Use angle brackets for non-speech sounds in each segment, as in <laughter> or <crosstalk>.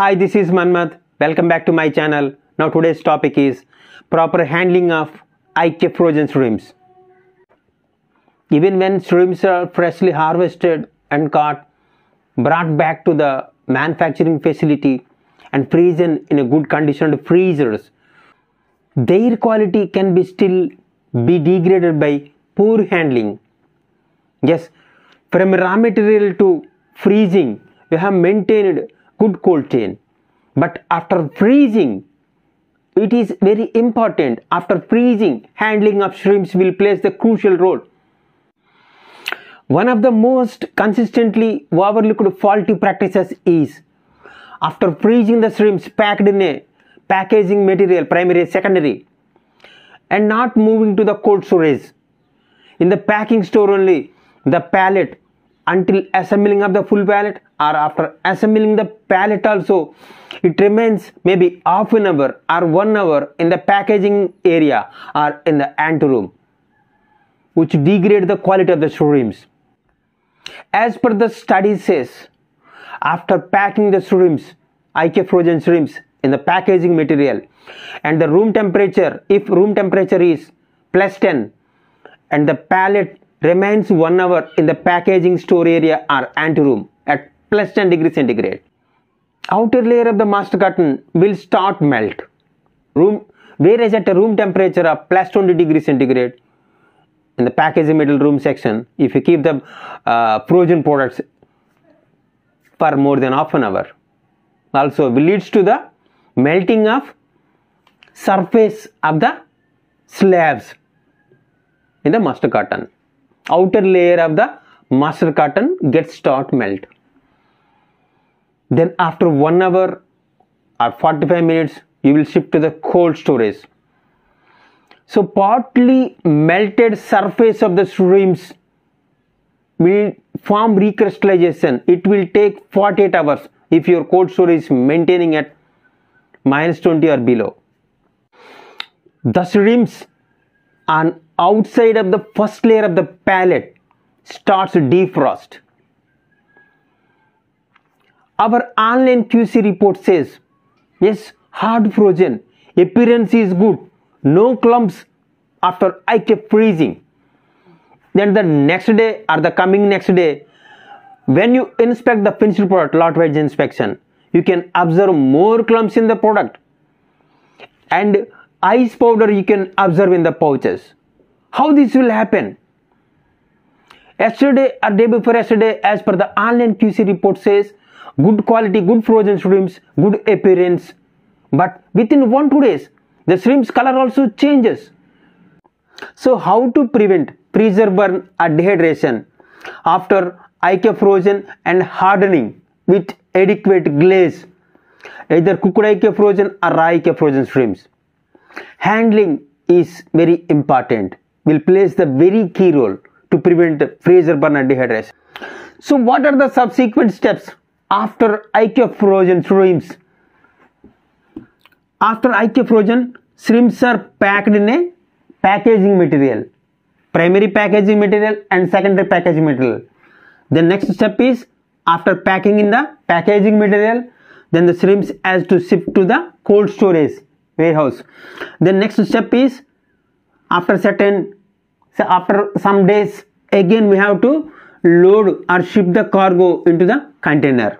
Hi, this is Manmadh. Welcome back to my channel. Now today's topic is proper handling of IQF frozen shrimps. Even when shrimps are freshly harvested and caught, brought back to the manufacturing facility and frozen in a good conditioned freezers, their quality can be still be degraded by poor handling. Yes, from raw material to freezing, we have maintained good cold chain. But after freezing, it is very important. After freezing, handling of shrimps will plays the crucial role. One of the most consistently overlooked faulty practices is after freezing the shrimps packed in a packaging material, primary, secondary, and not moving to the cold storage. In the packing store only, the pallet until assembling of the full pallet or after assembling the pallet also, it remains maybe half an hour or one hour in the packaging area or in the anteroom, which degrade the quality of the shrimps. As per the study says, after packing the shrimps, IQF frozen shrimps in the packaging material and the room temperature, if room temperature is plus 10 and the pallet remains one hour in the packaging store area or anteroom plus 10 degree centigrade, outer layer of the master carton will start melt. Room, whereas at a room temperature of plus 20 degree centigrade, in the packaging middle room section if you keep the uh, frozen products for more than half an hour. Also leads to the melting of surface of the slabs in the master carton outer layer of the master carton gets start melt then after one hour or 45 minutes you will shift to the cold storage so partly melted surface of the shrimps will form recrystallization. It will take 48 hours if your cold storage is maintaining at minus 20 or below. The shrimps on outside of the first layer of the pallet starts to defrost. Our online QC report says, yes, hard frozen, appearance is good, no clumps after I kept freezing. Then the next day or the coming next day, when you inspect the finished product, lot wise inspection, you can observe more clumps in the product. And ice powder you can observe in the pouches. How this will happen? Yesterday or day before yesterday, as per the online QC report says, good quality, good frozen shrimps, good appearance. But within one two days, the shrimp's color also changes. So how to prevent freezer burn or dehydration after IQF frozen and hardening with adequate glaze either cooked IQF frozen or raw IQF frozen shrimps. Handling is very important will plays the very key role to prevent freezer burn or dehydration. So what are the subsequent steps after frozen shrimps? After frozen, shrimps are packed in a packaging material, primary packaging material and secondary packaging material. The next step is after packing in the packaging material, then the shrimps has to shift to the cold storage warehouse. The next step is after certain, so after some days, again we have to load or ship the cargo into the container.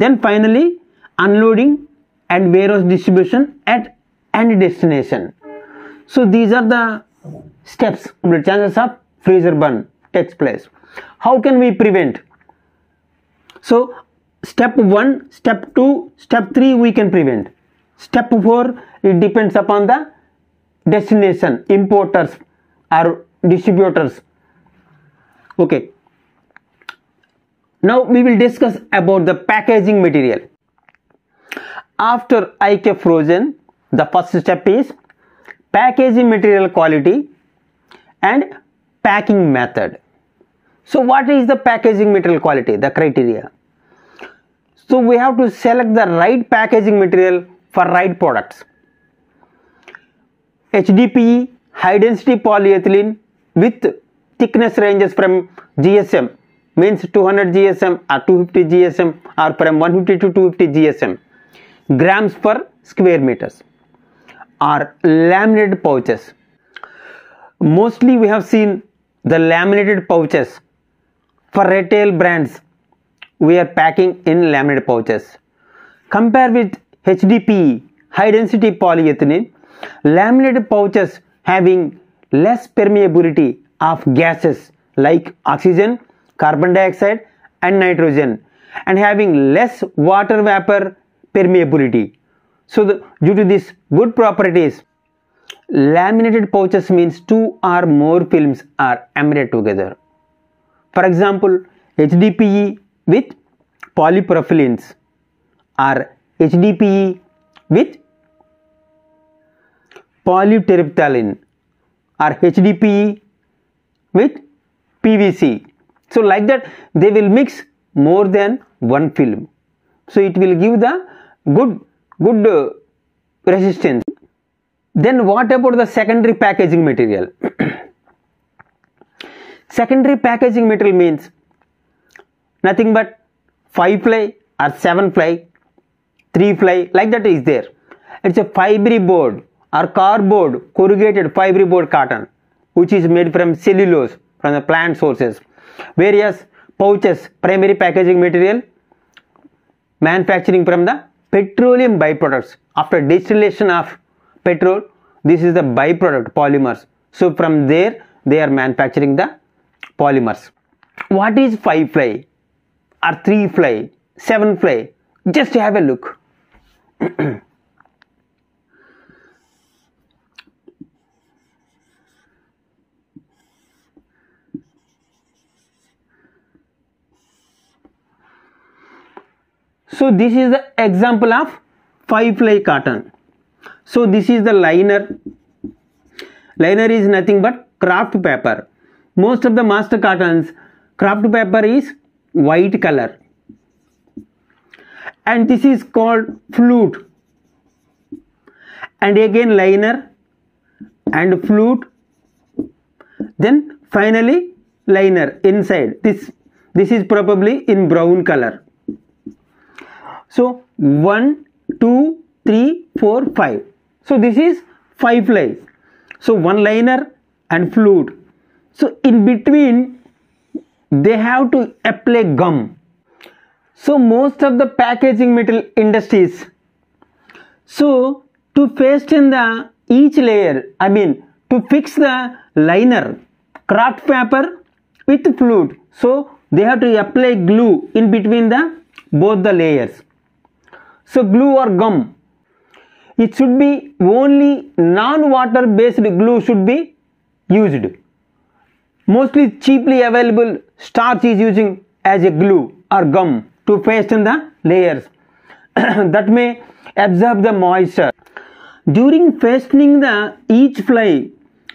Then finally unloading and warehouse distribution at end destination. So these are the steps the chances of freezer burn takes place. How can we prevent? So step 1, step 2, step 3 we can prevent. Step 4 it depends upon the destination, importers or distributors. Okay. Now we will discuss about the packaging material. After IQF frozen, the first step is packaging material quality and packing method. So what is the packaging material quality, the criteria? So we have to select the right packaging material for right products. HDPE high density polyethylene with thickness ranges from GSM means 200 GSM or 250 GSM or from 150 to 250 GSM grams per square meters are laminated pouches. Mostly we have seen the laminated pouches for retail brands. We are packing in laminated pouches. Compare with HDPE high density polyethylene. Laminated pouches having less permeability of gases like oxygen carbon dioxide and nitrogen and having less water vapor permeability so the, due to these good properties laminated pouches means two or more films are embedded together. For example, HDPE with polypropylenes or HDPE with polyterephthalate or HDPE with PVC. So like that they will mix more than one film. So it will give the good good uh, resistance. Then what about the secondary packaging material? <clears throat> secondary packaging material means nothing but 5 ply or 7 ply, 3 ply like that is there. It's a fibery board or cardboard corrugated fibery board cotton which is made from cellulose from the plant sources. Various pouches primary packaging material manufacturing from the petroleum byproducts. After distillation of petrol this is the byproduct polymers. So from there they are manufacturing the polymers. What is 5 fly or 3 fly 7 fly? Just have a look <clears throat> so this is the example of 5 ply cotton so this is the liner. Liner is nothing but kraft paper. Most of the master cottons kraft paper is white color. And this is called flute. And again liner and flute. Then finally liner inside. This this is probably in brown color so 1 2 3 4 5 so this is five lines. So one liner and flute. So in between they have to apply gum. So most of the packaging metal industries. So to fasten the each layer, I mean to fix the liner, kraft paper with flute. So they have to apply glue in between the both the layers. So glue or gum. It should be only non-water based glue should be used. Mostly cheaply available starch is using as a glue or gum to fasten the layers. <clears throat> That may absorb the moisture. During fastening the each fly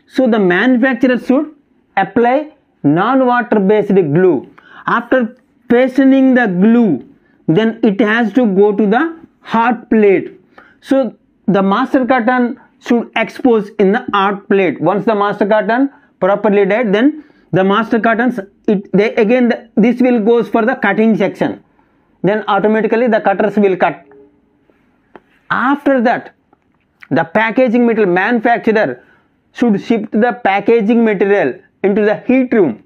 so the manufacturer should apply non-water based glue. After fastening the glue then it has to go to the hot plate. So the master cotton should expose in the hot plate. Once the master cotton properly dried then the master cottons it they again the, this will goes for the cutting section. Then automatically the cutters will cut. After that the packaging material manufacturer should shift the packaging material into the heat room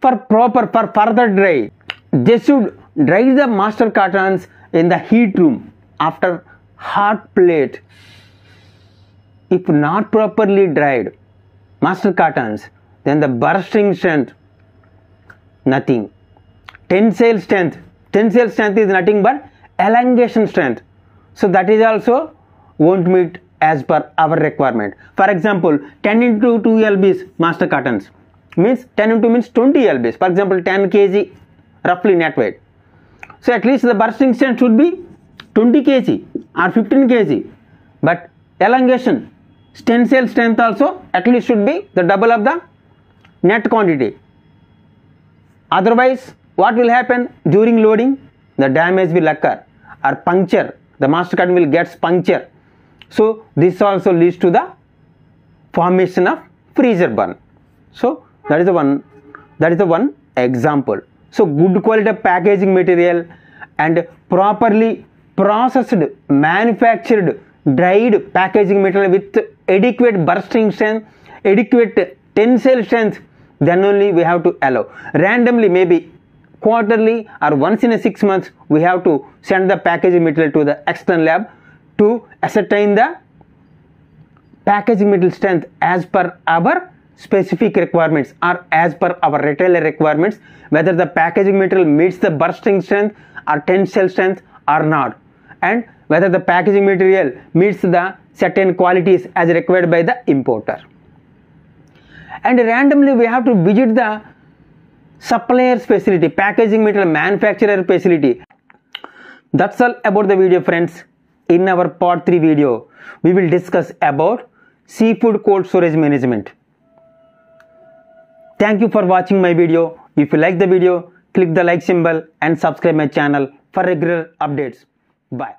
for proper for further dry. They should dry the master cottons in the heat room after hot plate. If not properly dried master cottons then the bursting strength nothing. Tensile strength tensile strength is nothing but elongation strength. So that is also won't meet as per our requirement. For example 10 into 2 lbs master cottons means 10 into means 20 lbs for example 10 kg roughly net weight so at least the bursting strength should be 20 kg or 15 kg. But elongation tensile strength also at least should be the double of the net quantity. Otherwise what will happen during loading? The damage will occur or puncture the master card will get puncture. So this also leads to the formation of freezer burn. So that is the one that is the one example so good quality packaging material and properly processed manufactured dried packaging material with adequate bursting strength adequate tensile strength then only we have to allow. Randomly maybe quarterly or once in a six months we have to send the packaging material to the external lab to ascertain the packaging material strength as per our specific requirements or as per our retailer requirements whether the packaging material meets the bursting strength or tensile strength or not. And whether the packaging material meets the certain qualities as required by the importer. And randomly we have to visit the supplier's facility packaging material manufacturer facility. That's all about the video friends. In our part 3 video we will discuss about seafood cold storage management thank you for watching my video. If you like the video click the like symbol and subscribe my channel for regular updates. Bye